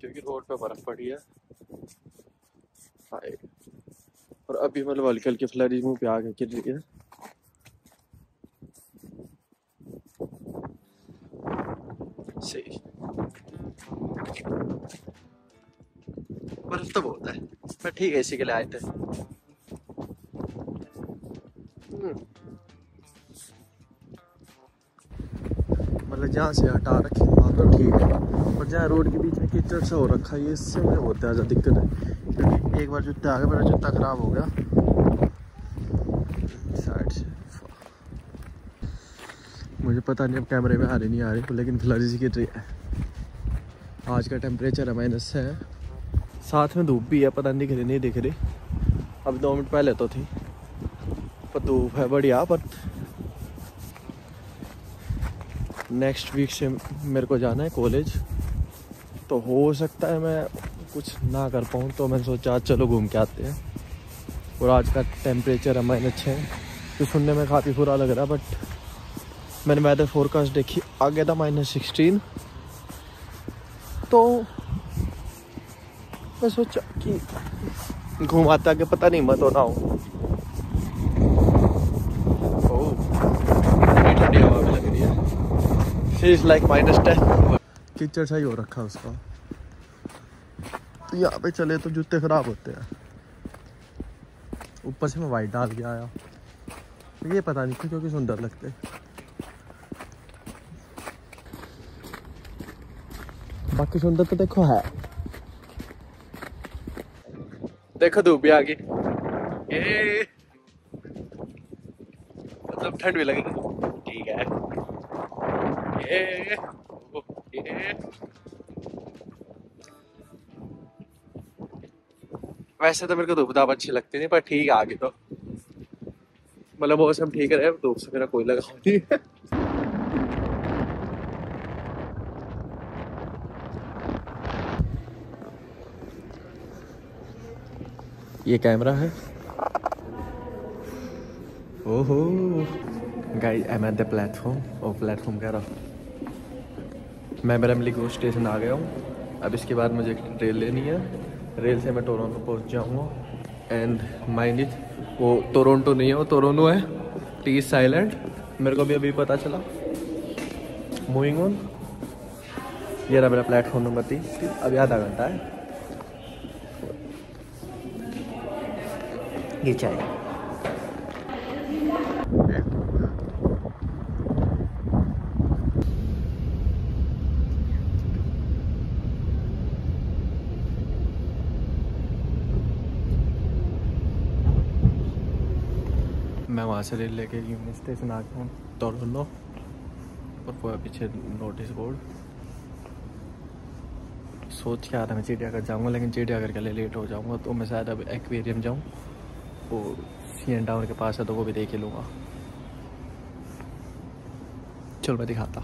क्योंकि रोड पे बर्फ़ पड़ी है। और अभी मतलब हल्की हल्की फ्लरीज मुँह पे आके गिर रही बर्फ़ तो बहुत है। पर ठीक है, इसी के लिए आए थे। हम्म। मतलब जहाँ से हटा रखे वहाँ तो ठीक है। जहाँ रोड के बीच में कीचड़ से हो रखा है इससे मुझे बहुत ज़्यादा दिक्कत है। क्योंकि एक बार जूते आगे मेरा जूता ख़राब हो गया। मुझे पता नहीं, अब कैमरे में आ रही नहीं आ रही, लेकिन फ्लरीज गिर रही है आज का टेम्परेचर है माइनस है। साथ में धूप भी है, पता नहीं दिख रही, नहीं दिख रही। अब दो मिनट पहले तो थी। पर धूप है बढ़िया पर नेक्स्ट वीक से मेरे को जाना है कॉलेज तो हो सकता है मैं कुछ ना कर पाऊँ तो मैंने सोचा चलो घूम के आते हैं। और आज का टेम्परेचर है माइनस छः तो सुनने में काफ़ी बुरा लग रहा है बट मैंने वेदर फोरकास्ट देखी आ गया था माइनस सिक्सटीन तो मैं सोचा कि घुमाता के पता नहीं मत होना हो ठंडी हवा भी लग रही है। लाइक माइनस टेन कीचड़ सा ही हो रखा उसका। तो यहाँ पे चले तो जूते खराब होते हैं। ऊपर से मैं वाइट डाल के आया। ये पता नहीं क्यों, क्योंकि सुंदर लगते बाकी सुंदर तो देखो है। देखो धूप भी आ गई। मतलब ठंड भी लगेगी। वैसे तो मेरे को धूप दाप अच्छी लगती नहीं, पर ठीक है, आगे तो। मतलब सब ठीक रहे धूप से मेरा कोई लगाव नहीं है। ये कैमरा है? ओहो guys I am at the platform O platform कह रहा मैं बरमली को स्टेशन आ गया हूँ। अब इसके बाद मुझे ट्रेन लेनी है। रेल से मैं टोरंटो पहुँच जाऊँगा। एंड माइंड इट वो टोरंटो नहीं है, वो टोरोनो है। टी साइलेंट मेरे को भी अभी पता चला। मूविंग ऑन ये रहा मेरा प्लेटफॉर्म नंबर तीन। अभी आधा घंटा है। ये चाहिए मैं वहाँ से रेल लेके यूनियन स्टेशन आ गया तोड़ लो। और वो पीछे नोटिस बोर्ड सोच के आ रहा मैं चिड़ियाघर जाऊँगा, लेकिन चिड़ियाघर के लिए लेट हो जाऊँगा तो मैं शायद अब एक्वेरियम जाऊँ। वो सी एन टावर के पास है तो वो भी देख ही लूँगा। चलो मैं दिखाता।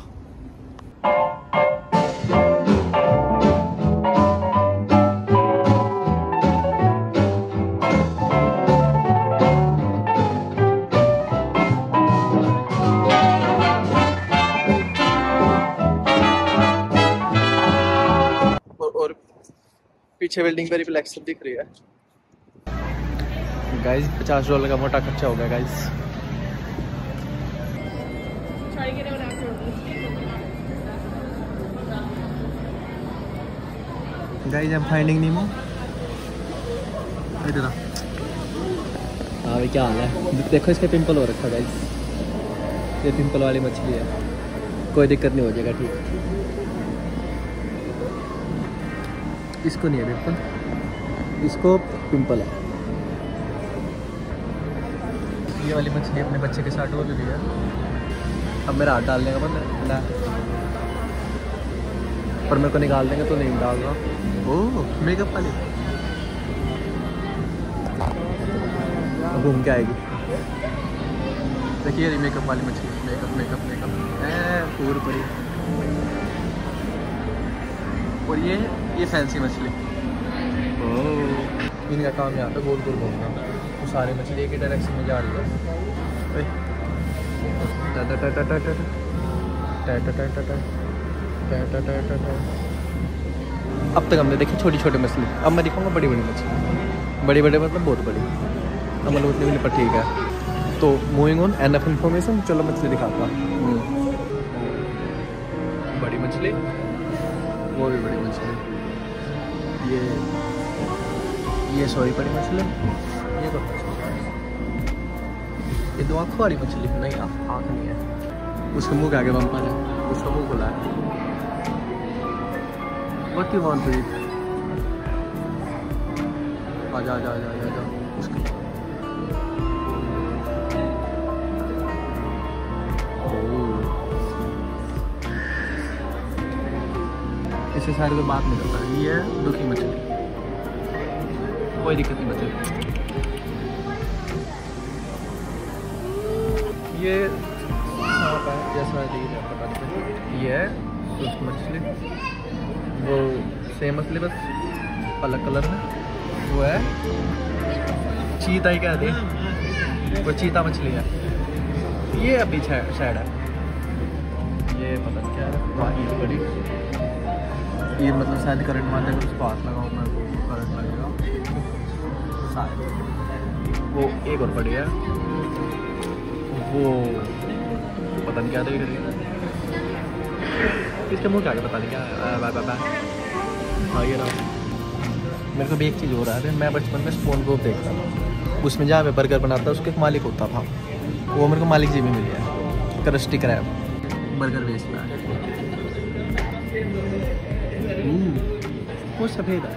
पीछे बिल्डिंग पे रिफ्लेक्शन दिख रही है। गाइस पचास डॉलर का मोटा खर्चा हो गया guys guys I am finding Nemo इधर हाँ भाई, क्या हाल है? देखो, इसके पिंपल हो रखा गाइस ये पिंपल वाली मछली है। कोई दिक्कत नहीं हो जाएगा, ठीक। इसको नहीं है पिंपल इसको पिंपल है। ये वाली मछली अपने बच्चे के साथ डोल रही है। अब मेरा हाथ डालने का मन है पर मेरे को निकाल देंगे तो नहीं डाल रहा ओह मेकअप वाली घूम के आएगी। देखिए मेकअप वाली मछली। मेकअप मेकअप मेकअप पूर परी और ये ये फैंसी मछली इनका काम यहाँ पे गोल गोल घूमना वो सारी मछली एक ही डायरेक्शन में जा रही है अब तक हमने देखी छोटी छोटी मछली अब मैं दिखाऊँगा बड़ी बड़ी मछली बड़ी बड़े मतलब बहुत बड़ी अब मतलब उतनी मिली पर ठीक है तो मूविंग ऑन एन एफ़ इन्फॉर्मेशन चलो मछली दिखाता बड़ी मछली वो भी बड़ी मछली ये ये सॉरी पड़ी मछली? ये तो ये दो आँखों वाली मछली, नहीं, आँख नहीं है। उसके मुँह के आगे बम्पर है। उसका मुँह खुला है। What do you want to eat? आजा आजा आजा इससे सारे में बात नहीं करता ये दुखी मछली कोई दिक्कत नहीं मछली ये ये है शुष्क मछली। वो सेम मछली बस, अलग कलर में। वो है चीता ही कहते हैं। वो चीता मछली है। ये अभी शायद है। ये पता नहीं क्या है। बड़ी ये मतलब शायद करंट मारने अगर उसको हाथ लगाओ मैं वो करंट लगेगा। शायद। वो एक और बड़ी है। वो पता नहीं क्या देख रही इसके मुँह क्या पता नहीं क्या बाय बाय बाय। हाँ ये रहा। मेरे को भी एक चीज़ हो रहा है। मैं बचपन में स्पोन को देखता था। उसमें जहाँ मैं बर्गर बनाता था उसका एक मालिक होता था। वो मेरे को मालिक जी भी मिल गया क्रस्टी क्रैब बर्गर बेचता है वो सफ़ेद है।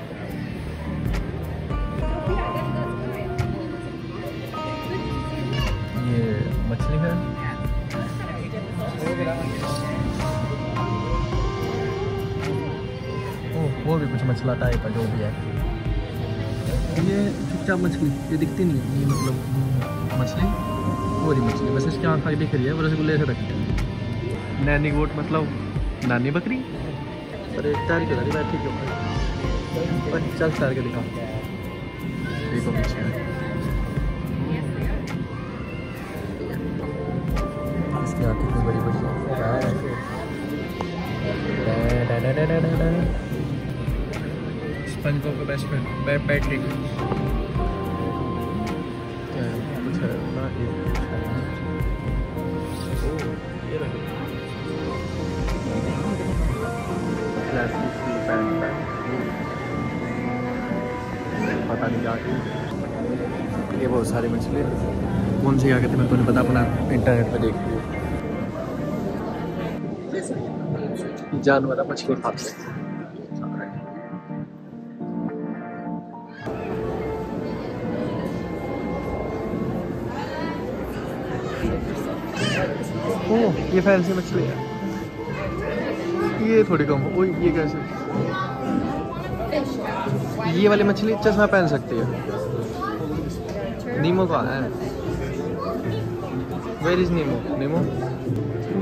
ये मछली है? ओ, वो भी कुछ मछला टाइप है जो भी है। ये चुपचाप मछली ये दिखती नहीं है ये मतलब हम्म, मछली वो रही मछली। बस इसकी आँख दिख रही है रसगुल्ले से रखते हैं। नैनी गोट मतलब नानी बकरी? अरे तैर के रही बैठी क्यों पर चल तैर के दिखा देखो पीछे इसकी आँखें कितनी बड़ी बड़ी। है स्पंज का बेस्ट फ्रेंड पैट्रिक क्या है। ये बहुत सारी मछली। कौन सी क्या कहते हैं को नहीं पता अपना इंटरनेट पे देख लियो जानवर मछली खाते हैं। ओह, ये फैंसी मछली है। ये थोड़ी कम हो। ये कैसे? ये वाली मछली चश्मा पहन सकती है। नीमो का है। वेर इज़ नीमो नीमो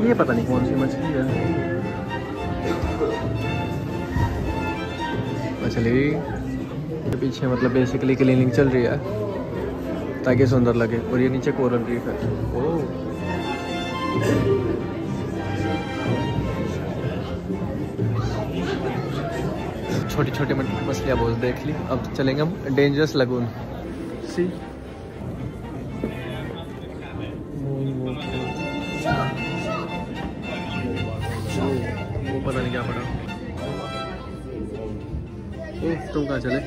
ये पता नहीं कौन सी मछली है। मछली। के पीछे मतलब बेसिकली क्लीनिंग चल रही है, ताकि सुंदर लगे, और ये नीचे कोरल रीफ है। ओह छोटी छोटी मछलियाँ बहुत देख ली। अब चलेंगे हम डेंजरस लगून सी। वो पता नहीं क्या पड़ा। तुम कहाँ चले?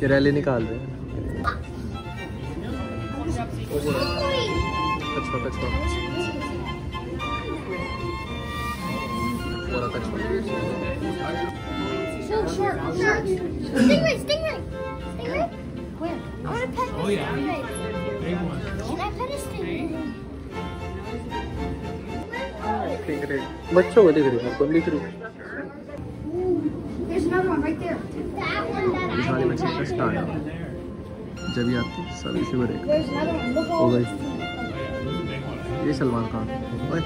ये रैली निकाल रहे हैं। कछुआ कछुआ पूरा कछुआ So shark, shark. Stingray, stingray. Stingray? Where? I want to pet oh, yeah. stingray. Can I pet a stingray? ठीक है बच्चों को दिख रही है कौन दिख रही है There's another one right there. That one that ये I सारी can मछली का pet. स्टार्ट है जब ये आती है सब इसी बड़े There's another one. Look हो all गई ये सलमान खान ओए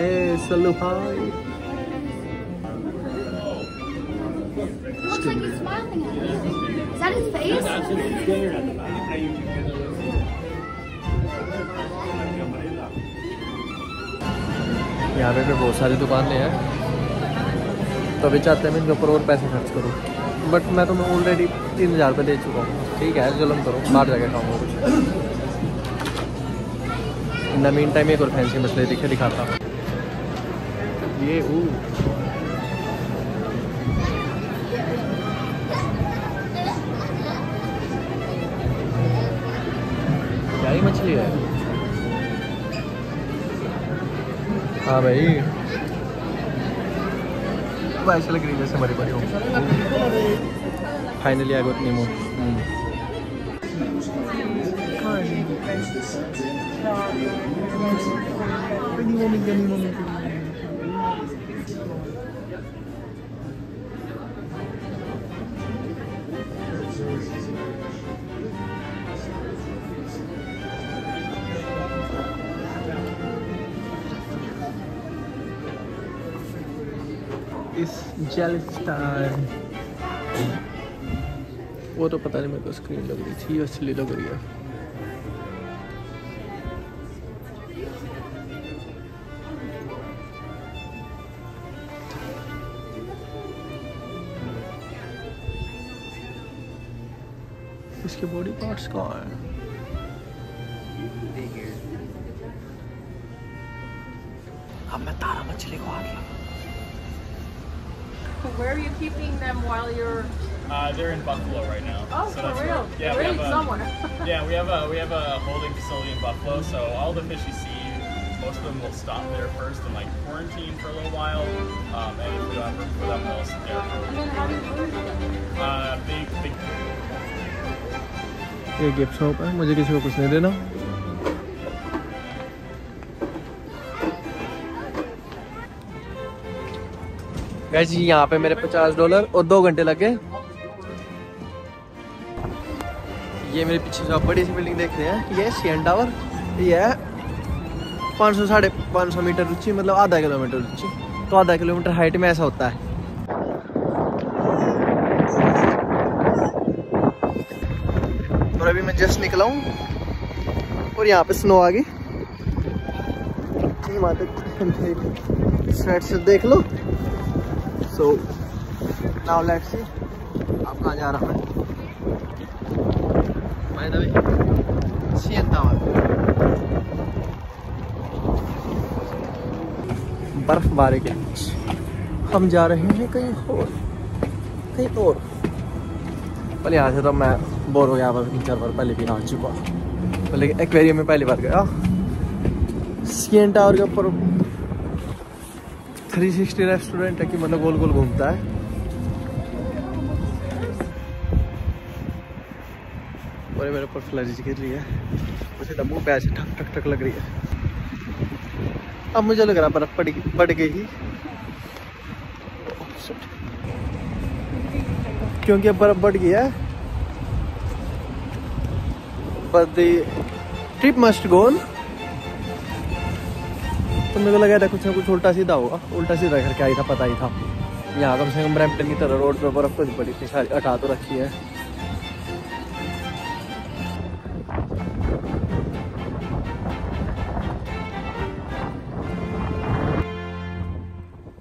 ए सल्लू भाई यहाँ पे भी बहुत सारी दुकानें हैं। तो अभी चाहते हैं मैं इनके ऊपर और पैसे खर्च करूँ। बट मैं तो मैं ऑलरेडी तीन हज़ार रुपये दे चुका हूँ। ठीक है, जुलम करो, बाहर जाके खाऊँगा कुछ। इन मीन टाइम एक और फैंसी मछली दिखे दिखाता ये, ओ। क्या ही है भाई ऐसे लग रही है जैसे मरी पड़ी हो। फाइनली आई गोट नीमो जेल स्टार वो तो पता नहीं मेरे को स्क्रीन लग रही थी असली लग रही है। इसके बॉडी पार्ट्स कहाँ हैं? अब मैं तारा मछली को आ गया Where are you keeping them while you're? Uh, they're in Buffalo right now. Oh, so for that's real? where- yeah, we really have a, somewhere. yeah, we have a we have a holding facility in Buffalo. So all the fish you see, most of them will stop there first and like quarantine for a little while. Um, and if we don't have room for them, they'll sit there for and then how do you move them? uh, big big. ये gift shop है मुझे किसी को कुछ नहीं देना जी, यहाँ पे मेरे 50 डॉलर और दो घंटे लगे ये मेरे पीछे जो आप बड़ी सी बिल्डिंग देख रहे हैं। ये सी एन टावर ये पाँच सौ, साढ़े पाँच सौ मीटर ऊँची मतलब आधा किलोमीटर ऊँची। तो आधा किलोमीटर हाइट में ऐसा होता है। और अभी मैं जस्ट निकला हूँ और यहाँ पे स्नो आ गई। साइड से देख लो। सो नाउ लेट्स सी आप कहाँ जा रहा है। द वे सीएन बर्फबारी के। बीच हम जा रहे हैं कहीं और। कहीं और। पहले यहाँ से तो मैं बोर हो गया था तीन चार बार पहले भी आ चुका। पहले एक्वेरियम में पहली बार गया। सीएन टावर के ऊपर 360 रेस्टोरेंट है कि मतलब गोल गोल घूमता है। और मेरे ऊपर फ्लैरिज गिर रही है मुझे तो मुँह पे ऐसे ठक ठक ठक लग रही है। अब मुझे लग रहा बर्फ़ पड़ पड़ गई क्योंकि अब बर्फ़ बढ़ गई है। But the trip must go तो मेरे को लगा था कुछ ना कुछ उल्टा सीधा होगा। उल्टा सीधा करके आई था पता ही था। यहाँ कम से कम ब्रैम्पटन की तरह रोड पे बर्फ़ नहीं पड़ी इतनी सारी हटा तो रखी है।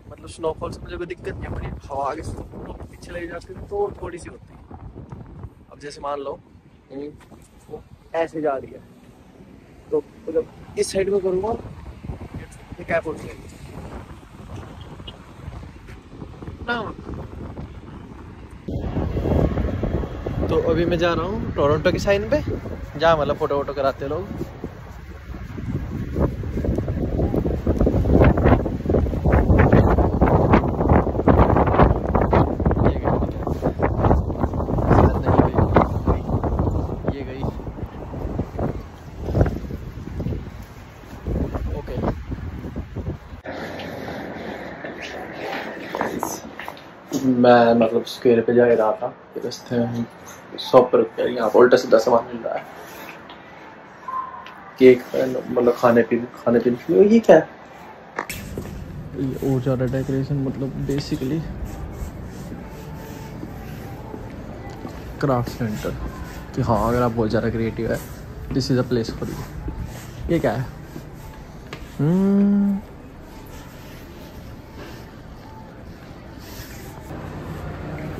मतलब स्नोफॉल से मुझे कोई दिक्कत नहीं पड़ी। हवा आगे पीछे ले जाती है तो थोड़ी सी होती है। अब जैसे मान लो हम्म, वो ऐसे जा रही है। तो मतलब इस साइड में करूँगा क्या बोलते हैं? तो अभी मैं जा रहा हूँ टोरंटो की साइन पे। जहाँ मतलब फ़ोटो वोटो कराते लोग ये गई। शायद नहीं गई। ये गई ओके मैं मतलब स्क्वेयर पे जा रहा था फिर रास्ते में शॉप पर रुक यहाँ पर उल्टा सीधा सामान मिल रहा है। केक मतलब खाने पीने खाने पीने के लिए, ये क्या? है ये और ज़्यादा डेकोरेशन मतलब बेसिकली क्राफ्ट सेंटर कि हाँ अगर आप बहुत ज़्यादा क्रिएटिव है this is a place for you ये क्या है? हम्म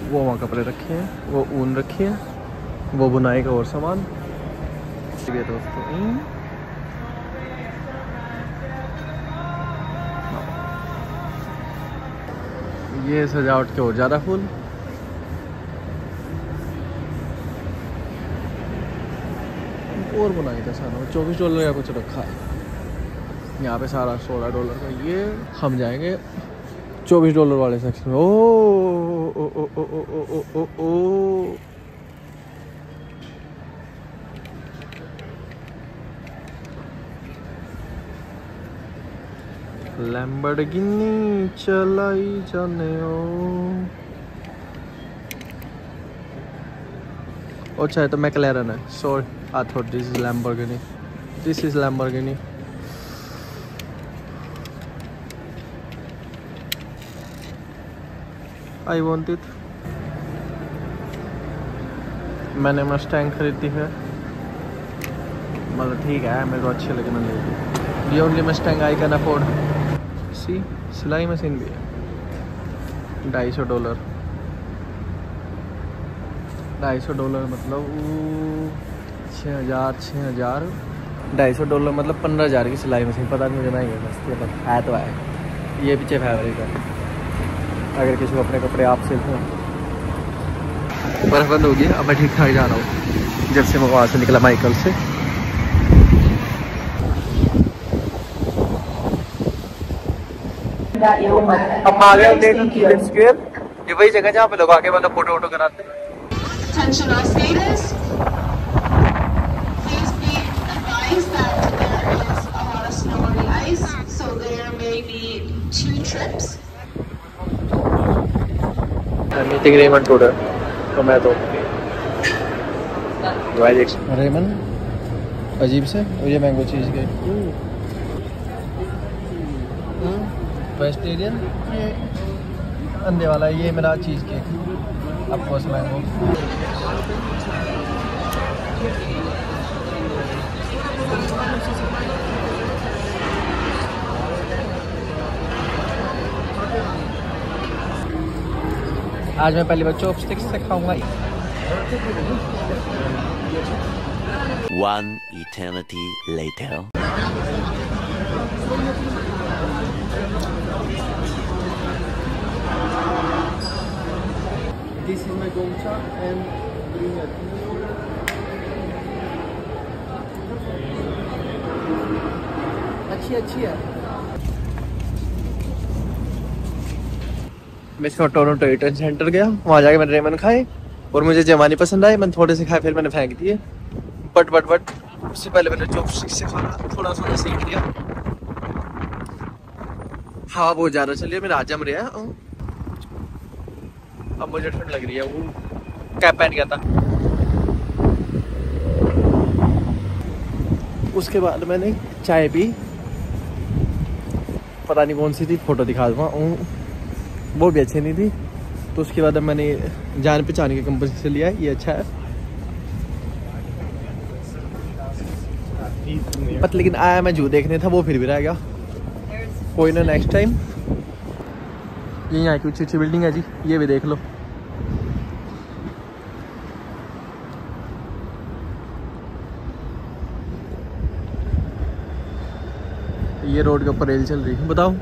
वो वहाँ कपड़े रखे हैं, वो ऊन रखी है, वो बुनाई का और सामान। दोस्तों ये सजावट के और ज़्यादा फूल। और बुनाई का सारा चौबीस डॉलर का कुछ रखा है। यहाँ पे सारा सोलह डॉलर का ये, हम जाएँगे चौबीस डॉलर वाले सेक्शन में ओ ओ ओ लैम्बोर्गिनी चलाई जाने ओ अच्छा है तो मैकलैरन है sorry I thought this is Lamborghini this is Lamborghini I want it मैंने मस्टैंग खरीदी है। मतलब ठीक है, मेरे को अच्छी लगे। मैंने ले ली the only Mustang I can afford सी सिलाई मशीन भी है। ढाई सौ डॉलर। ढाई सौ डॉलर मतलब छः हज़ार छः हज़ार। ढाई सौ डॉलर मतलब पंद्रह हज़ार की सिलाई मशीन। पता नहीं मुझे है सस्ती है है तो है। ये पीछे फैब्रिक है। अगर किसी को अपने कपड़े आप सिलते हैं। बर्फ़ बंद होगी अब मैं ठीक ठाक जा रहा हूँ। जब से मैं वहाँ से निकला माइकल से। हम आ गए स्क्वेयर ये वही जगह जहाँ पे लोग आके मतलब फ़ोटो वोटो कराते हैं। Attention रेमन टूडर तो मैं तो रेमन अजीब से? और ये मैंगो चीज़ के। वेजिटेरियन ये अंडे वाला ये मेरा चीज़ केक अफकोर्स मैंगो आज मैं पहली बार चॉपस्टिक्स से खाऊँगा One eternity later. This is my gomcha and brinjal. अच्छी अच्छी है मैं इसका टोरंटो एटन सेंटर गया, वहाँ जाके मैंने रेमन खाए और मुझे जवानी पसंद आए मैंने थोड़े से खाए, फिर मैंने फेंक दिए। बट बट बट उससे पहले मैंने चॉपस्टिक से खाना थोड़ा सा सीख लिया हवा बहुत ज़्यादा चलिए मेरा जम रहा है। अब मुझे ठंड लग रही है, वो कैप पहन गया था। उसके बाद मैंने चाय पी। पता नहीं कौन सी थी फ़ोटो दिखा दूँगा। वो भी अच्छी नहीं थी। तो उसके बाद मैंने जान पहचान की कंपनी से लिया, ये अच्छा है। बट लेकिन आया मैं जू देखने था, वो फिर भी रह गया। कोई ना नेक्स्ट टाइम ये यहाँ की अच्छी बिल्डिंग है जी, ये भी देख लो। ये रोड के ऊपर रेल चल रही है। बताओ।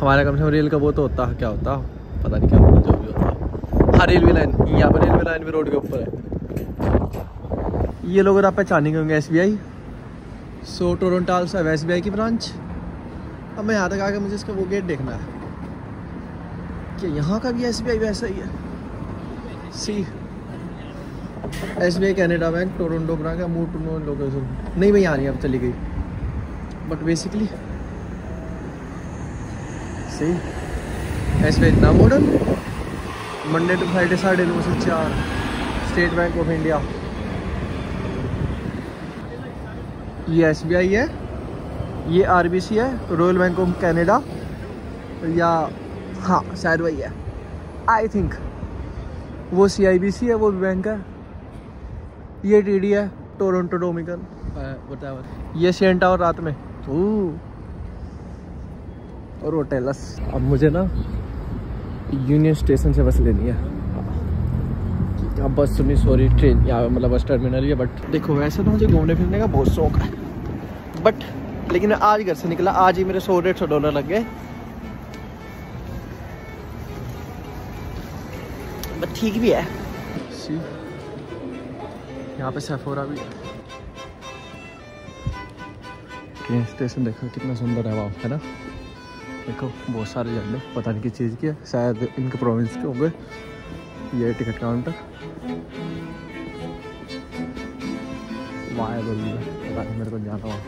हमारे कम से कम रेल का वो तो होता है, क्या होता पता नहीं क्या होता, जो भी होता हाँ। रेलवे लाइन, यहाँ पर रेलवे लाइन भी रोड के ऊपर है। ये लोग आप पहचानेंगे होंगे एस बी आई सो टोरंटाल से एस बी आई की ब्रांच अब मैं यहाँ तक आके मुझे इसका वो गेट देखना है। कि यहाँ का भी एस बी आई वैसा ही है? C S B I Canada bank Toronto branch move to no location नहीं, भाई, यहाँ नहीं, अब चली गई। बट बेसिकली सही एस इतना मॉडल मंडे टू फ्राइडे साढ़े नौ से चार। स्टेट बैंक ऑफ़ इंडिया ये एस बी आई है। ये आर बी सी है। रॉयल बैंक ऑफ़ कैनेडा या हाँ शायद वही है। आई थिंक वो सी आई बी सी है वो भी बैंक है। ये टी डी है टोरंटो डोमिकन ये सेंट टावर रात में। ओह और वो टेलस अब मुझे ना यूनियन स्टेशन से बस लेनी है। अब बस सुनी सॉरी ट्रेन यहाँ मतलब बस टर्मिनल ही है बट देखो, वैसे तो मुझे घूमने फिरने का बहुत शौक है। बट लेकिन आज घर से निकला, आज ही मेरे सौ डेढ़ सौ डॉलर लग गए। बट ठीक भी है। यहाँ पे सेफोरा भी ट्रेन स्टेशन देखो, कितना सुंदर है, वहाँ, है ना? देखो, बहुत सारे झंडे पता नहीं किस चीज़ की, शायद इनके प्रोविंस के होंगे। ये टिकट काउंटर वाया बोल पता नहीं, मेरे को जाना वहाँ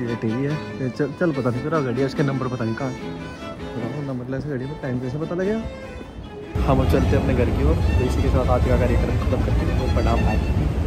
ये टीवी है। ये चल चल, पता नहीं तेरा गाड़ी। उसके नंबर पता नहीं कहाँ नंबर लेसे गाड़ी में टाइम कैसे पता लगेगा? हम चलते अपने घर की ओर। तो इसी के साथ आज का कार्यक्रम खत्म करते हैं। तो प्रणाम भाई